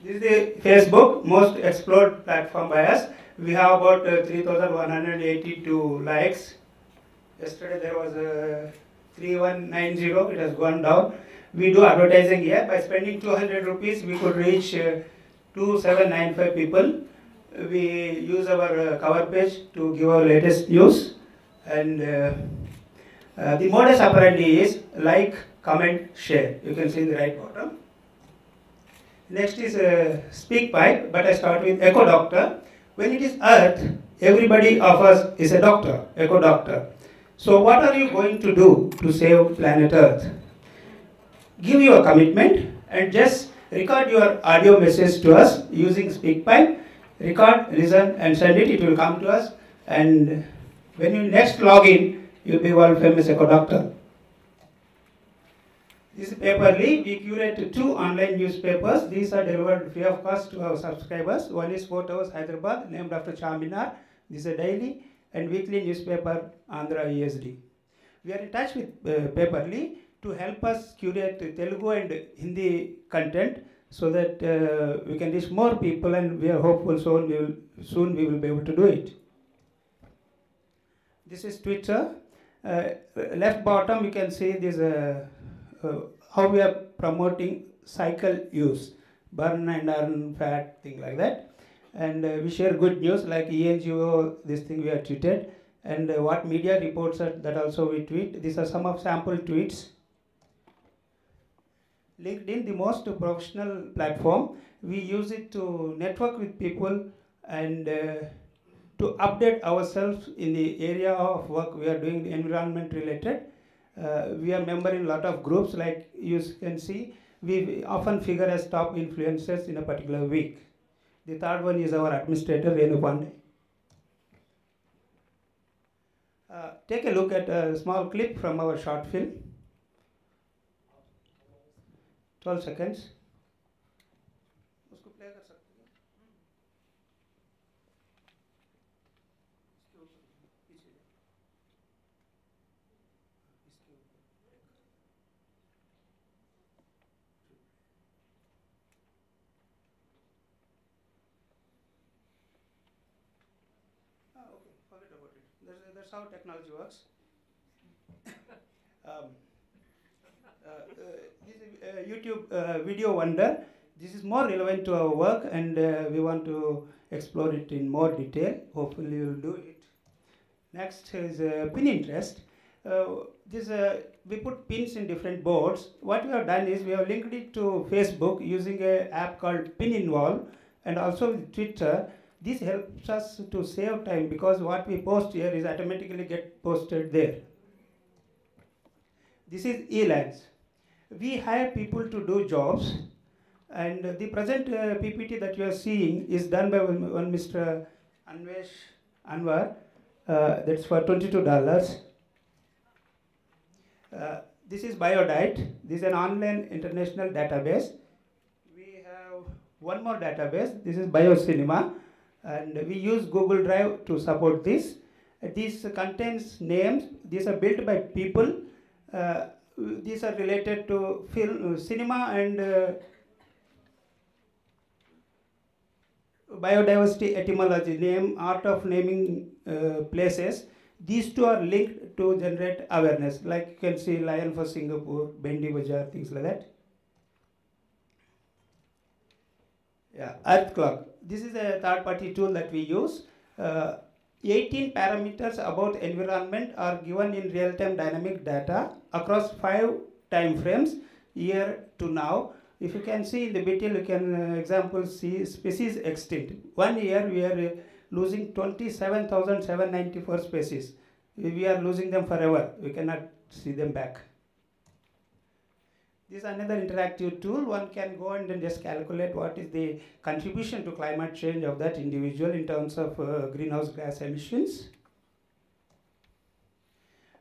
This is the Facebook most explored platform by us. We have about uh, 3,182 likes. Yesterday there was a 3190, it has gone down. We do advertising here. By spending 200 rupees, we could reach uh, 2795 people. We use our uh, cover page to give our latest news. And uh, uh, the modus operandi is like, comment, share. You can see in the right bottom. Next is uh, SpeakPipe, but I start with Eco Doctor. When it is Earth, everybody of us is a doctor, Eco Doctor. So what are you going to do to save planet Earth? Give your commitment and just record your audio message to us using SpeakPipe. Record, listen and send it, it will come to us. And when you next log in, you'll be world famous Eco Doctor. This is Paperly. We curate two online newspapers. These are delivered free of cost to our subscribers. One is 4 Towers Hyderabad, named after Charminar. This is a daily and weekly newspaper, Andhra ESD. We are in touch with uh, Paperly to help us curate Telugu and Hindi content so that uh, we can reach more people and we are hopeful soon we will, soon we will be able to do it. This is Twitter. Uh, left bottom you can see this how we are promoting cycle use, burn and earn fat, thing like that. And uh, we share good news like ENGO, this thing we have tweeted, and uh, what media reports are, that also we tweet. These are some of sample tweets. LinkedIn, the most professional platform, we use it to network with people and uh, to update ourselves in the area of work we are doing, environment related. Uh, we are member in lot of groups like you can see we often figure as top influencers in a particular week. The third one is our administrator Renu Pandey. Uh, take a look at a small clip from our short film. 12 seconds That's, that's how technology works. um, uh, uh, this is uh, YouTube video wonder. This is more relevant to our work, and we want to explore it in more detail. Hopefully, you'll do it. Next is Pinterest. Uh, this uh, we put pins in different boards. What we have done is we have linked it to Facebook using a app called Pinvolve, and also Twitter. This helps us to save time because what we post here is automatically get posted there. This is Elance. We hire people to do jobs, and the present uh, PPT that you are seeing is done by one, one Mr. Anvesh Anwar. Uh, that's for twenty-two dollars. Uh, this is BioDiet. This is an online international database. We have one more database. This is BioCinema, and we use Google Drive to support this. This contains names. These are built by people. Uh, these are related to film, uh, cinema, and uh, biodiversity etymology, name, art of naming uh, places. These two are linked to generate awareness. Like you can see Lion for Singapore, Bhendi Bazaar, things like that. Yeah, Earth Clock. This is a third party tool that we use. Uh, 18 parameters about environment are given in real time dynamic data across five time frames, year to now. If you can see in the detail, you can uh, example see species extinct. One year we are uh, losing 27,794 species. We are losing them forever. We cannot see them back. This is another interactive tool. One can go and then just calculate what is the contribution to climate change of that individual in terms of uh, greenhouse gas emissions.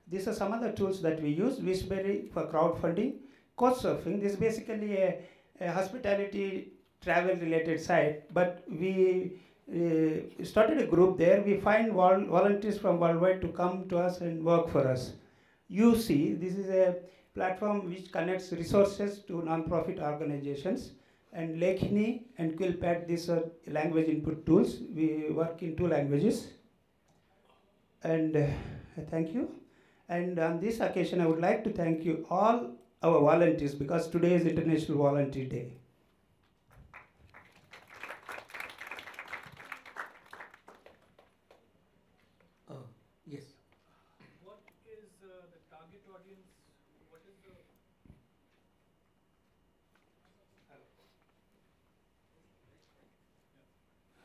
These are some other tools that we use. Wishberry for crowdfunding. Couchsurfing. This is basically a, a hospitality travel related site, but we uh, started a group there. We find vol- volunteers from worldwide to come to us and work for us. UC, this is a platform which connects resources to non-profit organizations And Lekhini and Quillpad, these are language input tools. We work in two languages. And uh, thank you. And on this occasion, I would like to thank you all our volunteers because today is International Volunteer Day. Uh, yes. What is uh, the target audience? What is the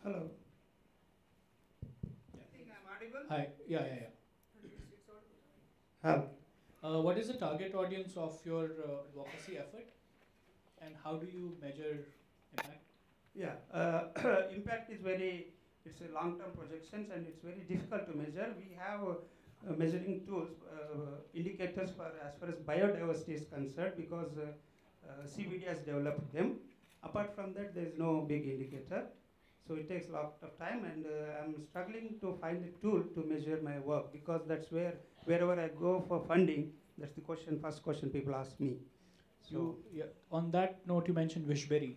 Hello. I think I'm audible. Hi, yeah, yeah, yeah. Hello. Uh, what is the target audience of your uh, advocacy effort, and how do you measure impact? Yeah, uh, impact is very, it's a long-term projections and it's very difficult to measure. We have uh, measuring tools, uh, indicators for as far as biodiversity is concerned because uh, uh, CBD has developed them. Apart from that, there is no big indicator. So it takes a lot of time and uh, I'm struggling to find a tool to measure my work because that's where, wherever I go for funding, that's the question, first question people ask me. So, You, yeah. On that note, you mentioned Wishberry.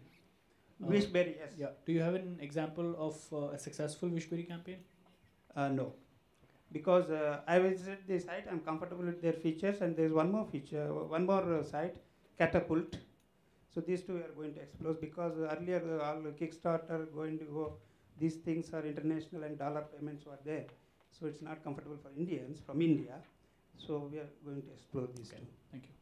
Uh, Wishberry, yes. Yeah. Do you have an example of uh, a successful Wishberry campaign? Uh, no, because uh, I visited the site. I'm comfortable with their features, and there's one more feature, one more uh, site, Catapooolt. So these two we are going to explore because earlier all Kickstarter going to go. These things are international and dollar payments were there, so it's not comfortable for Indians from India. So we are going to explore these Okay. two. Thank you.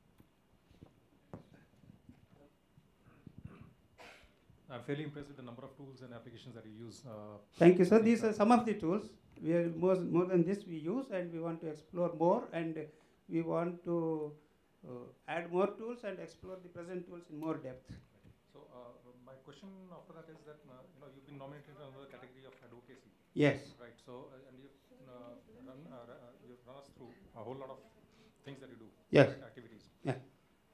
I'm fairly impressed with the number of tools and applications that you use. Uh, Thank you, sir. These are some of the tools. We are more, more than this we use, and we want to explore more, and we want to add more tools and explore the present tools in more depth. so uh, my question after that is that uh, you know you've been nominated under the category of advocacy, Yes. right? So uh, and you've uh, run uh, uh, you've run us through a whole lot of things that you do, Yes. right, activities. Yeah.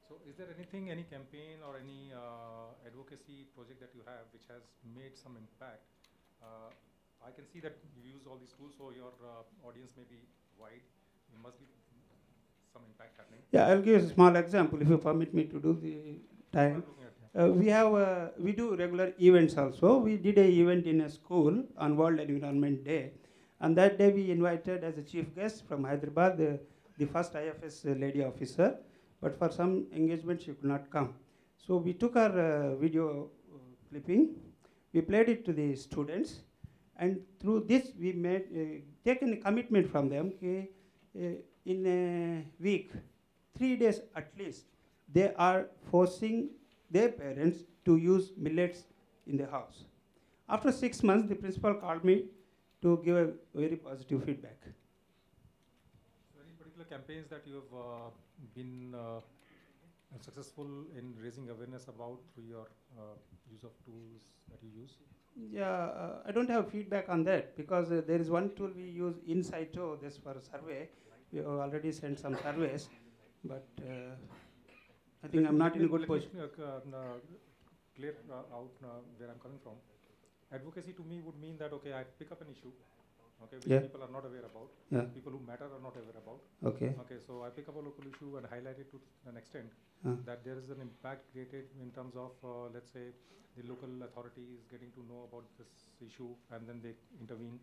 So is there anything, any campaign or any uh, advocacy project that you have which has made some impact? Uh, I can see that you use all these tools, so your uh, audience may be wide. There must be some impact happening. Yeah, I'll give a small example if you permit me to do the time. I'm looking at yeah. Uh, we have uh, we do regular events also. We did a event in a school on World Environment Day, and that day we invited as a chief guest from Hyderabad the, the first IFS lady officer, but for some engagement she could not come. So we took our uh, video uh, clipping, we played it to the students, and through this we made uh, taken a commitment from them. Okay, uh, in a week, three days at least, they are forcing their parents to use millets in the house. After six months, the principal called me to give a very positive feedback. So any particular campaigns that you have uh, been uh, successful in raising awareness about through your uh, use of tools that you use? Yeah, uh, I don't have feedback on that because uh, there is one tool we use in Saito, this for survey. We have already sent some surveys, but uh, I think I'm not in a good position. uh, uh, uh, clear out uh, where I'm coming from. Advocacy to me would mean that okay, I pick up an issue, okay, which Yeah. people are not aware about, Yeah, people who matter are not aware about. okay. Okay, so I pick up a local issue and highlight it to an extent Uh, that there is an impact created in terms of, uh, let's say, the local authorities getting to know about this issue and then they intervene,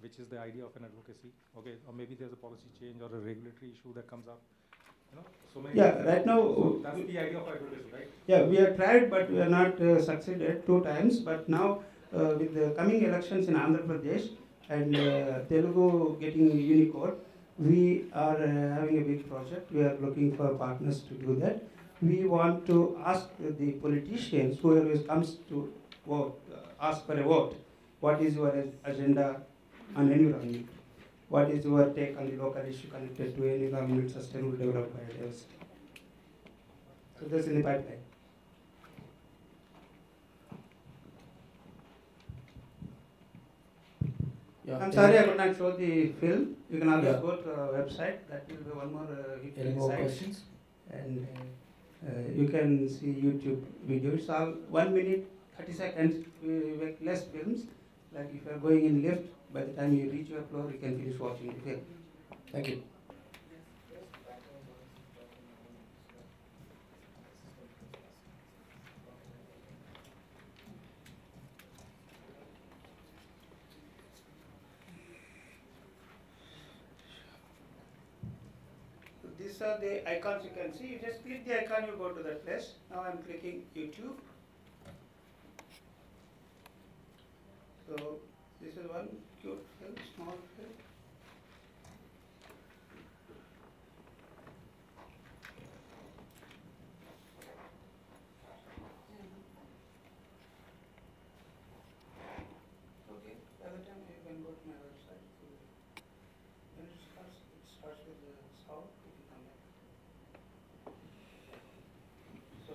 which is the idea of an advocacy. Okay, or maybe there's a policy change or a regulatory issue that comes up. You know, so many. Yeah, right now, So that's the idea of advocacy, right? Yeah, we have tried, but we are not uh, succeeded two times. But now, uh, with the coming elections in Andhra Pradesh and uh, Telugu getting Unicode, we are uh, having a big project. We are looking for partners to do that. We want to ask the politicians, whoever comes to vote, uh, ask for a vote, what is your agenda on environment? What is your take on the local issue connected to any environment, sustainable development, biodiversity? So that's in the pipeline. Yeah, I'm sorry I could not show the film. You can always Yeah. go to our website. That will be one more uh, Any more questions? And uh, uh, you can see YouTube video. It's all one minute, 30 seconds. We make less films. Like if you are going in lift, by the time you reach your floor, you can finish watching it. Okay? Thank you. These are the icons you can see. You just click the icon, you go to that place. Now I am clicking YouTube. It with the sound, you can come back. So,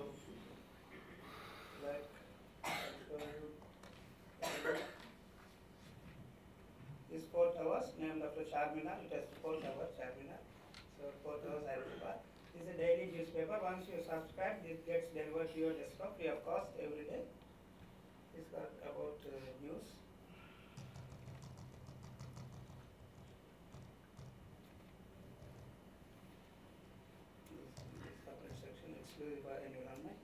like, I'll. This four towers named after Charminar, it has four towers, Charminar. So four towers Hyderabad. This is a daily newspaper, once you subscribe, this gets delivered to your desktop free of cost every day. This got about uh, news. This this separate section exclusive by environment.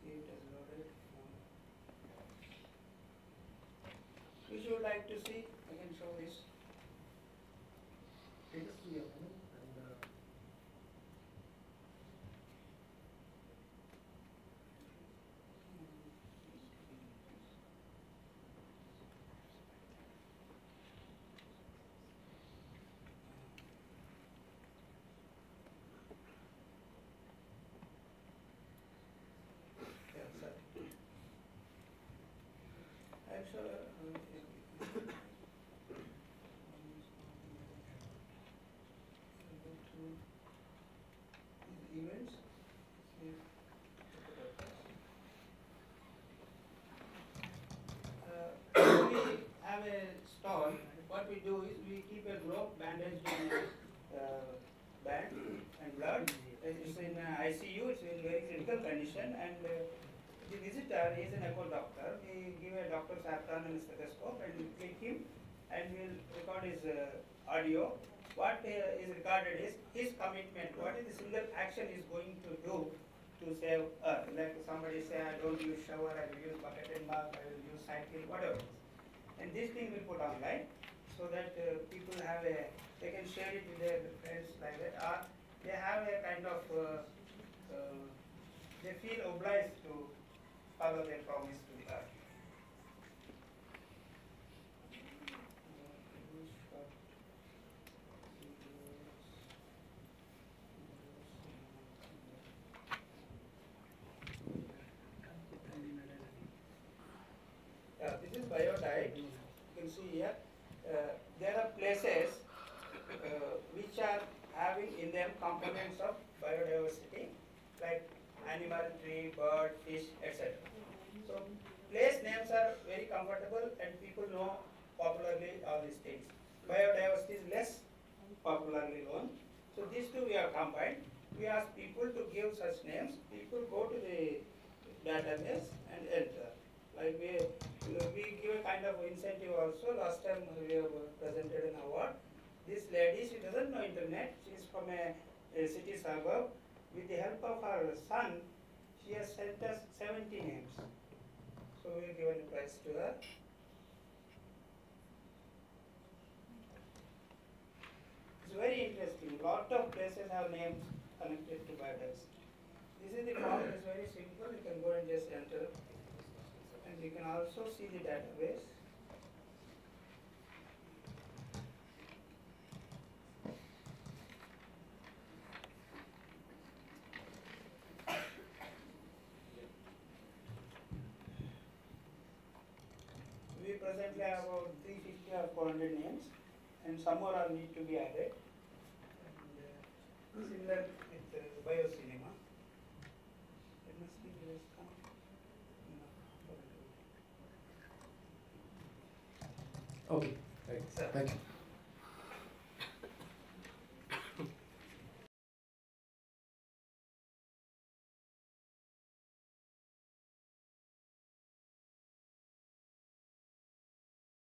See it has loaded. Um, Which you would like to see, I can show this. Take us through your menu and uh, Yeah, sir. I'm sure, uh, go to these events, see, Uh, we have a stall, what we do is we keep a rope bandaged in a uh, band and blood. It's in uh, ICU, it's in very condition and uh, the visitor is an eco doctor. We give a doctor's apron and stethoscope and click him and we'll record his uh, audio. What uh, is recorded is his commitment, what is the single action he's going to do to save earth. Like somebody say, I don't use shower, I will use bucket and mug, I will use cycle, whatever. And this thing we put online so that uh, people have a, they can share it with their friends like that. Or they have a kind of, uh, uh, they feel obliged to follow their promise to the earth. Yeah, this is biodiet. You can see here, uh, there are places uh, which are having in them components of biodiversity, like animal, tree, bird, fish, etc. So place names are very comfortable and people know popularly all these things. Biodiversity is less popularly known. So these two we have combined. We ask people to give such names. People go to the database and enter. Like we, we give a kind of incentive also. Last time we have presented an award. This lady, she doesn't know internet. She is from a, a city suburb. With the help of her son, she has sent us 70 names. So we have given a prize to her. It's interesting. Lot of places have names connected to biodiversity. This is the form. It's very simple. You can go and just enter, and you can also see the database. We presently have about 350 or 400 names, and some more are need to be added. Similar with uh, biocinema. It must be okay. Thank you.